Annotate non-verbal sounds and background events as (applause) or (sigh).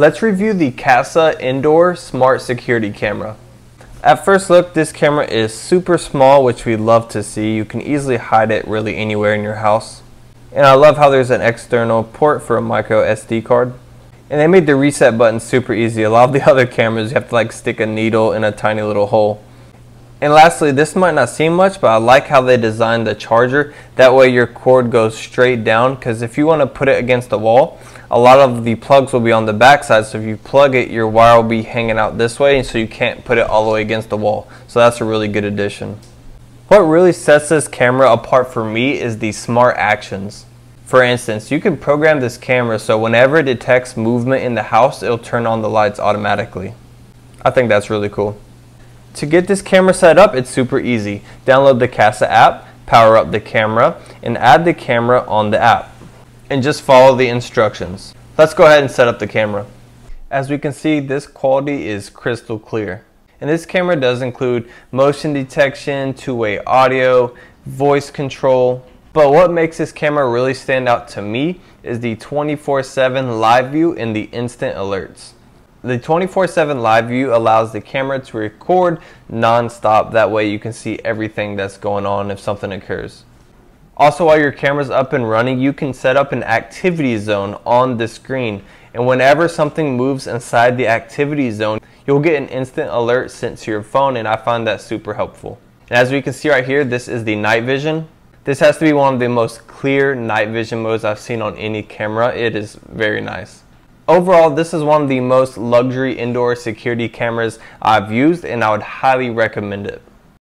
Let's review the Kasa Indoor Smart Security Camera. At first look, this camera is super small, which we love to see. You can easily hide it really anywhere in your house. And I love how there's an external port for a micro SD card. And they made the reset button super easy. A lot of the (laughs) other cameras, you have to like stick a needle in a tiny little hole. And lastly, this might not seem much, but I like how they designed the charger. That way your cord goes straight down, because if you want to put it against the wall, a lot of the plugs will be on the back side. So if you plug it your wire will be hanging out this way so you can't put it all the way against the wall. So that's a really good addition. What really sets this camera apart for me is the smart actions. For instance you can program this camera so whenever it detects movement in the house it'll turn on the lights automatically. I think that's really cool to get this camera set up it's super easy download the Kasa app power up the camera and add the camera on the app and just follow the instructions. Let's go ahead and set up the camera. As we can see, this quality is crystal clear. And this camera does include motion detection, two-way audio, voice control. But what makes this camera really stand out to me is the 24-7 live view and the instant alerts. The 24-7 live view allows the camera to record non-stop. That way you can see everything that's going on if something occurs. Also, while your camera's up and running, you can set up an activity zone on the screen. And whenever something moves inside the activity zone, you'll get an instant alert sent to your phone, and I find that super helpful. And as we can see right here, this is the night vision. This has to be one of the most clear night vision modes I've seen on any camera. It is very nice. Overall, this is one of the most luxury indoor security cameras I've used, and I would highly recommend it.